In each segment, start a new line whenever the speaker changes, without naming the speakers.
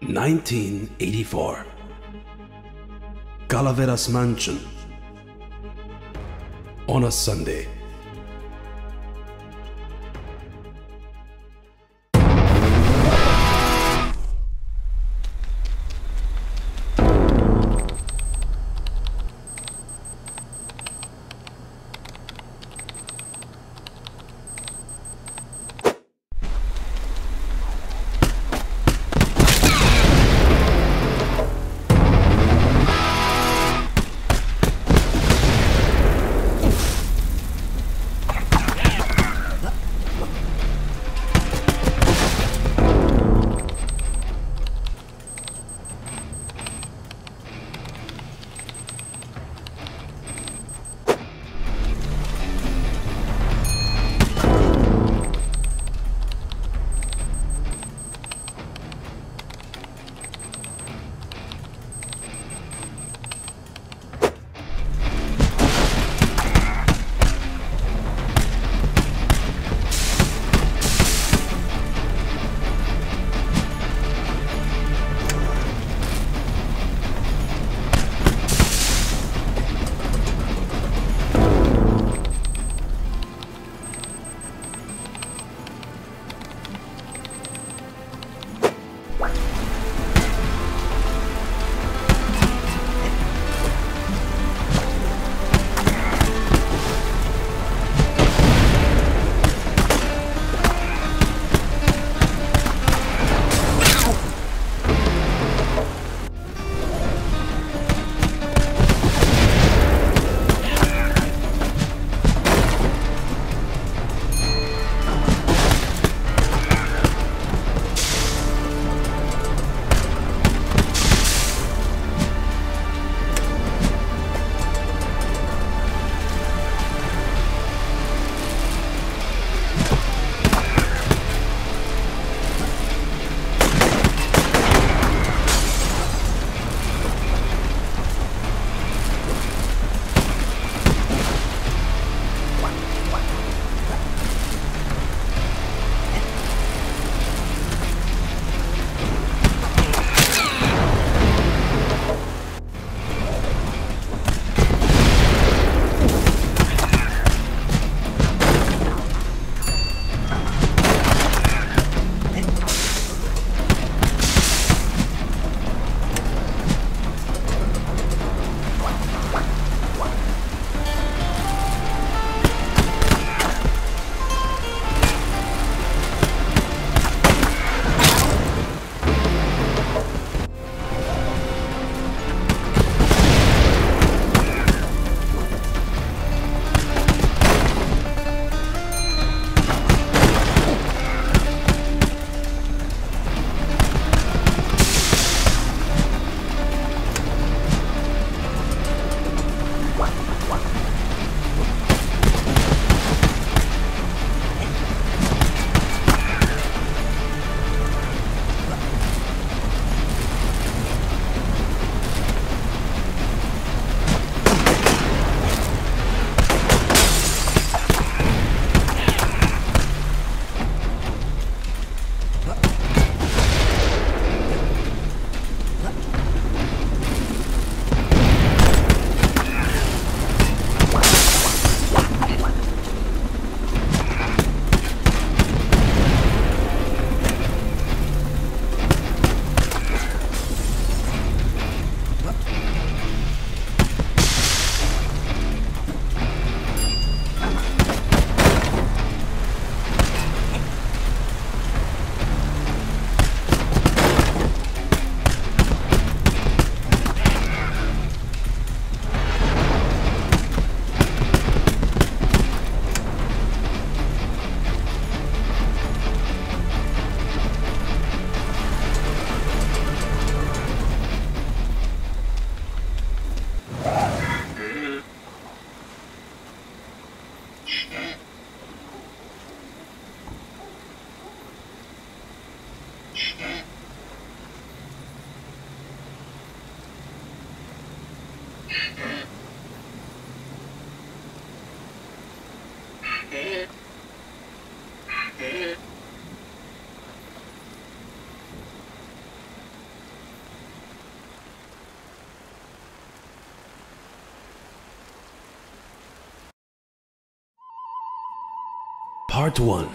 1984. Calaveras Mansion. On a Sunday. Part 1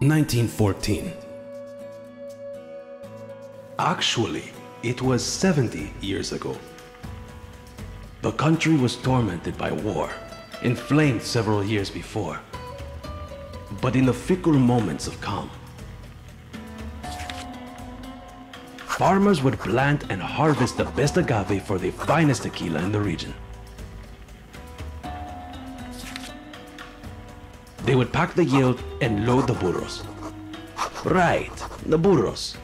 1914 Actually, it was 70 years ago. The country was tormented by war, inflamed several years before. But in the fickle moments of calm, farmers would plant and harvest the best agave for the finest tequila in the region. They would pack the yield and load the burros. Right, the burros.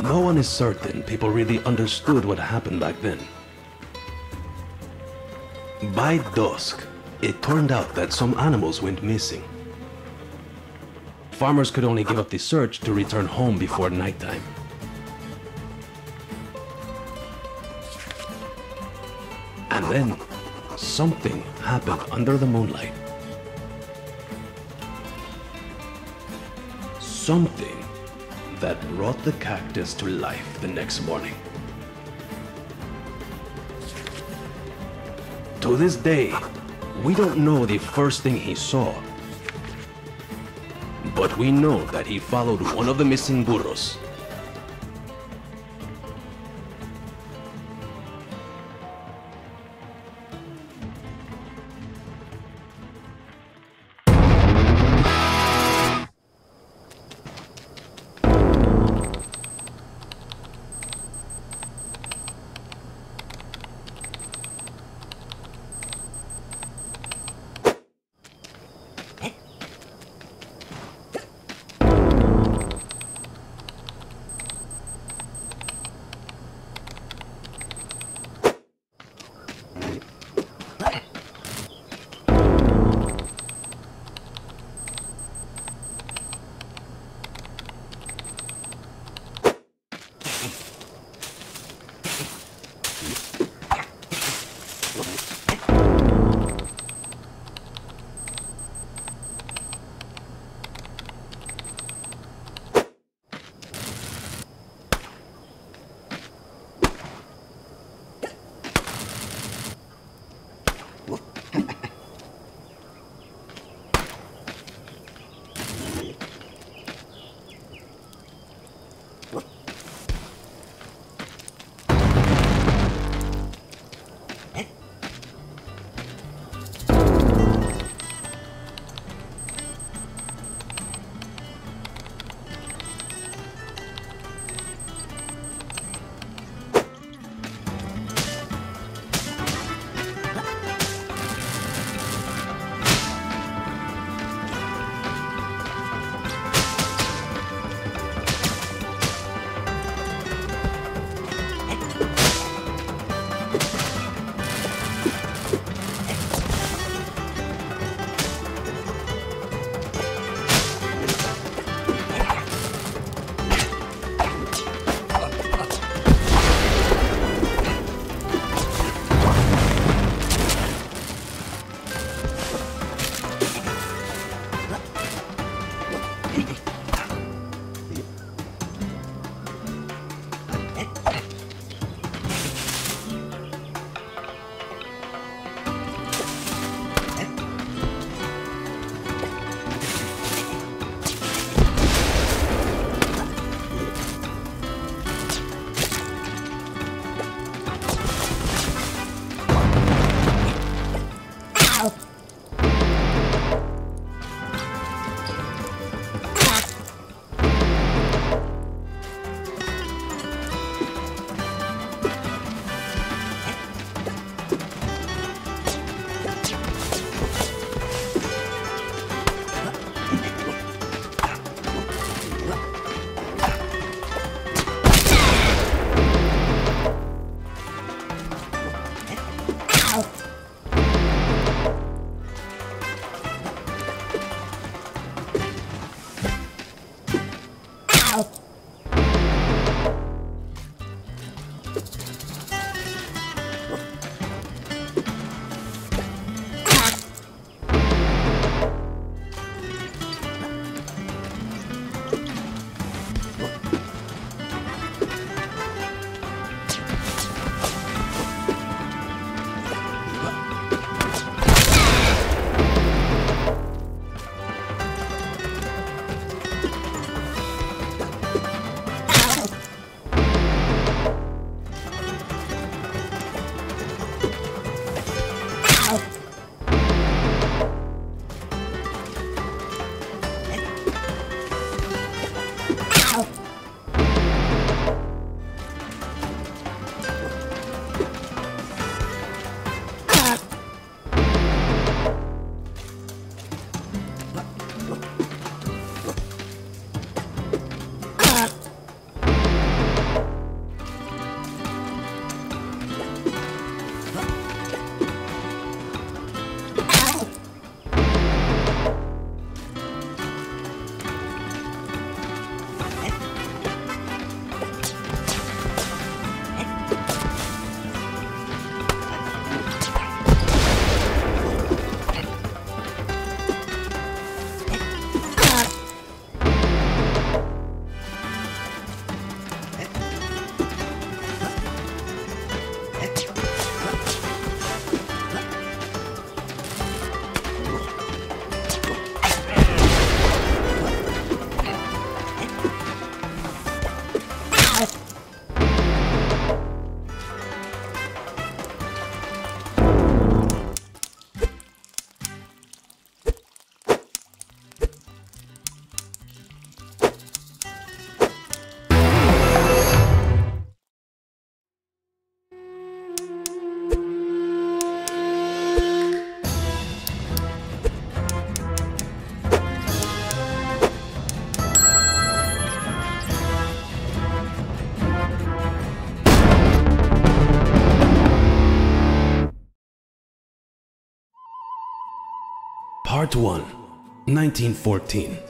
No one is certain people really understood what happened back then. By dusk, it turned out that some animals went missing. Farmers could only give up the search to return home before nighttime. And then, something happened under the moonlight. Something that brought the cactus to life the next morning. To this day, we don't know the first thing he saw. But we know that he followed one of the missing burros. 得 Part 1 1914